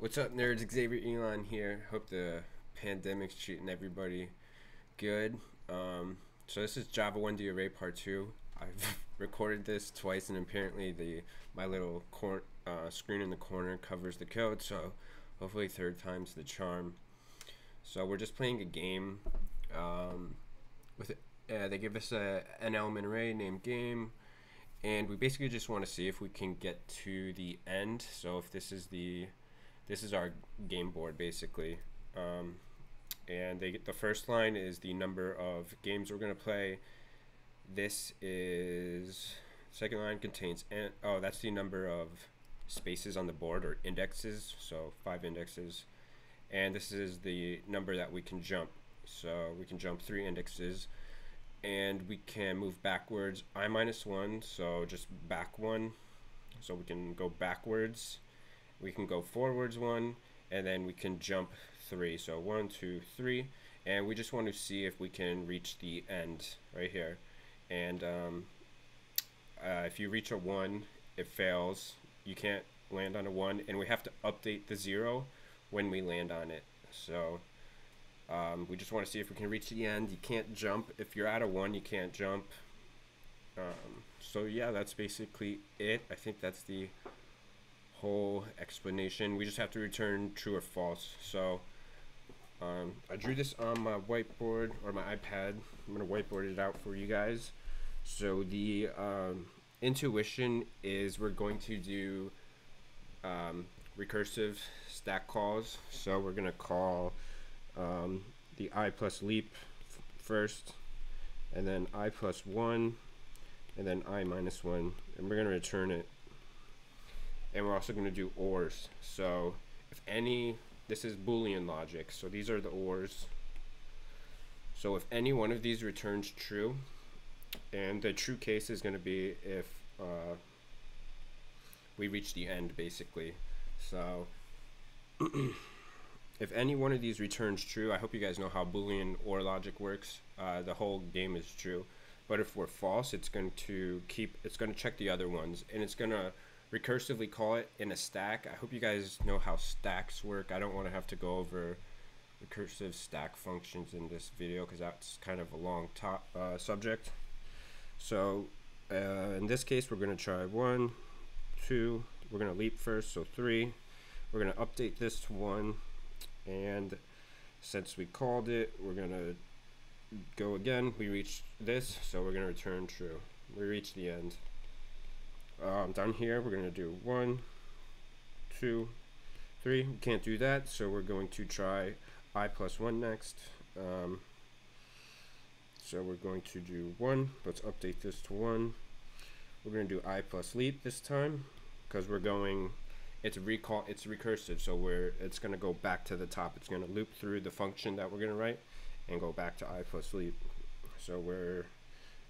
What's up, nerds? Xavier Elon here. Hope the pandemic's treating everybody good. Um, so this is Java 1D Array Part 2. I've recorded this twice, and apparently the my little cor uh, screen in the corner covers the code. So hopefully third time's the charm. So we're just playing a game. Um, with uh, they give us a an element array named game, and we basically just want to see if we can get to the end. So if this is the this is our game board basically. Um, and they get the first line is the number of games we're going to play. This is second line contains and oh that's the number of spaces on the board or indexes so five indexes. And this is the number that we can jump. So we can jump three indexes. And we can move backwards. I minus one so just back one. So we can go backwards we can go forwards one and then we can jump three. So one two three and we just want to see if we can reach the end right here. And um, uh, if you reach a one it fails. You can't land on a one and we have to update the zero when we land on it. So um, we just want to see if we can reach the end. You can't jump. If you're at a one you can't jump. Um, so yeah that's basically it. I think that's the whole explanation. We just have to return true or false. So um, I drew this on my whiteboard or my iPad. I'm going to whiteboard it out for you guys. So the um, intuition is we're going to do um, recursive stack calls. So we're going to call um, the i plus leap first, and then i plus 1, and then i minus 1, and we're going to return it and we're also going to do ors. So if any, this is Boolean logic. So these are the ors. So if any one of these returns true, and the true case is going to be if uh, we reach the end, basically. So if any one of these returns true, I hope you guys know how Boolean OR logic works. Uh, the whole game is true. But if we're false, it's going to keep, it's going to check the other ones, and it's going to recursively call it in a stack. I hope you guys know how stacks work. I don't want to have to go over recursive stack functions in this video because that's kind of a long top uh, subject. So uh, in this case, we're going to try one, two, we're going to leap first, so three. We're going to update this to one, and since we called it, we're going to go again. We reached this, so we're going to return true. We reached the end um, down here we're going to do one two three. We can't do that so we're going to try i plus 1 next. Um, so we're going to do 1 let's update this to 1 we're going to do i plus leap this time because we're going it's recall it's recursive so we're it's going to go back to the top. It's going to loop through the function that we're going to write and go back to i plus leap. So we're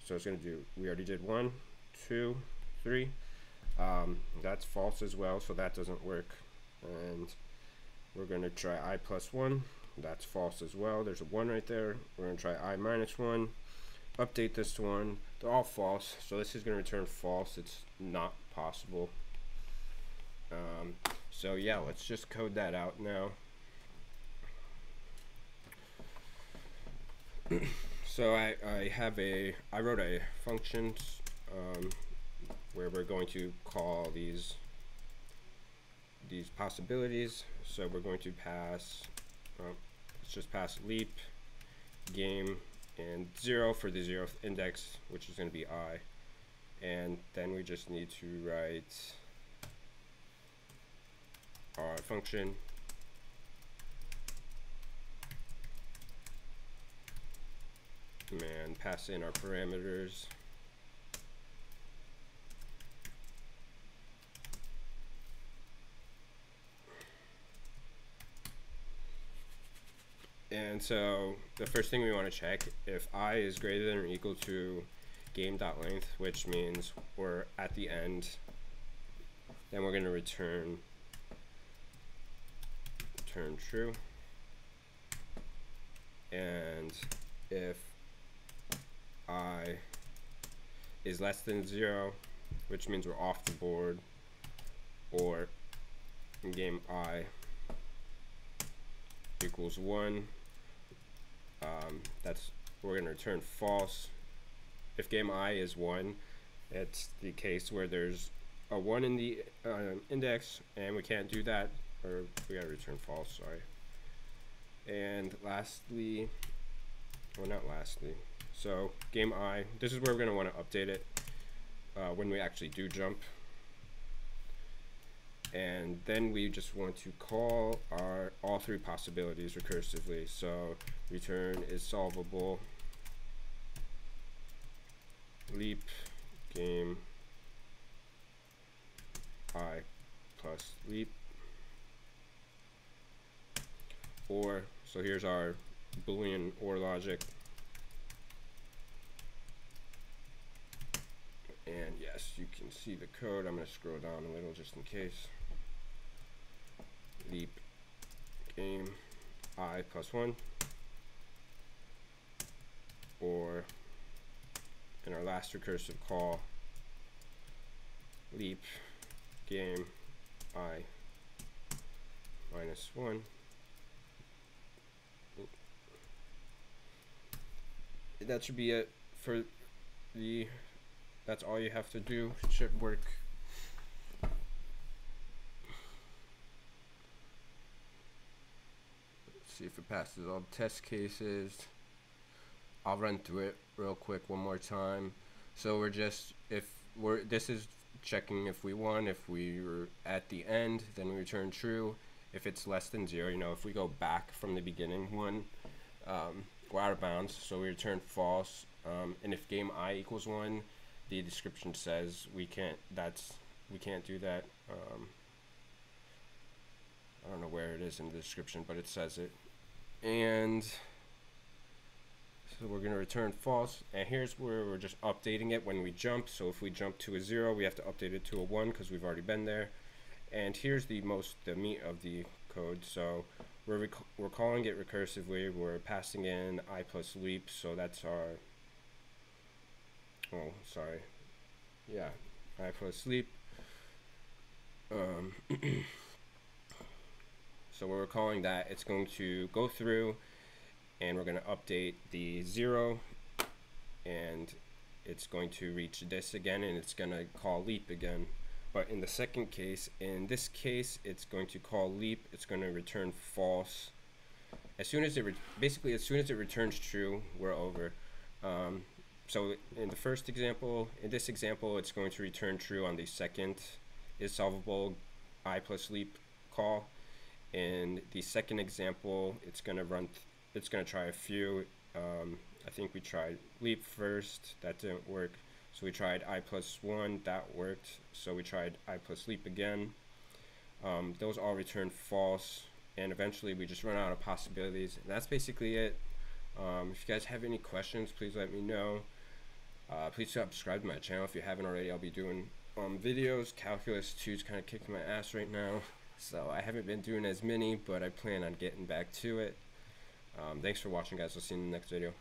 so it's going to do we already did one two 3. Um, that's false as well, so that doesn't work. And we're going to try i plus 1. That's false as well. There's a 1 right there. We're going to try i minus 1. Update this to 1. They're all false, so this is going to return false. It's not possible. Um, so yeah, let's just code that out now. so I, I have a, I wrote a function um, where we're going to call these these possibilities. So we're going to pass, uh, let's just pass leap, game, and 0 for the zeroth index, which is going to be i. And then we just need to write our function and pass in our parameters. And so the first thing we want to check if i is greater than or equal to game.length, which means we're at the end, then we're going to return return true. And if i is less than 0, which means we're off the board, or game i equals 1, um, that's we're going to return false. If game i is 1, it's the case where there's a 1 in the uh, index, and we can't do that, or we got to return false, sorry. And lastly, well not lastly, so game i, this is where we're going to want to update it uh, when we actually do jump and then we just want to call our all three possibilities recursively. So return is solvable. Leap game. I plus leap. Or so here's our boolean or logic and yes you can see the code. I'm gonna scroll down a little just in case. Leap game i plus 1 or in our last recursive call leap game i minus 1 that should be it for the that's all you have to do It should work Let's see if it passes all test cases. I'll run through it real quick one more time. So we're just, if we're, this is checking if we won, if we were at the end, then we return true. If it's less than zero, you know, if we go back from the beginning one, um, we're out of bounds, so we return false. Um, and if game i equals one, the description says we can't, that's, we can't do that. Um, I don't know where it is in the description, but it says it. And so we're going to return false and here's where we're just updating it when we jump. So if we jump to a 0 we have to update it to a 1 because we've already been there. And here's the most the meat of the code. So we're, we're calling it recursively we're passing in i plus leap so that's our oh sorry yeah i fell asleep um, So we're calling that, it's going to go through and we're going to update the zero and it's going to reach this again and it's going to call leap again. But in the second case, in this case, it's going to call leap, it's going to return false. As soon as it, basically as soon as it returns true, we're over. Um, so in the first example, in this example, it's going to return true on the second is solvable i plus leap call in the second example, it's going to run, it's going to try a few. Um, I think we tried leap first, that didn't work. So we tried i plus 1, that worked. So we tried i plus leap again. Um, those all returned false. And eventually we just run out of possibilities. And that's basically it. Um, if you guys have any questions, please let me know. Uh, please subscribe to my channel if you haven't already. I'll be doing um, videos. Calculus 2 is kind of kicking my ass right now. So I haven't been doing as many, but I plan on getting back to it. Um, thanks for watching, guys. We'll see you in the next video.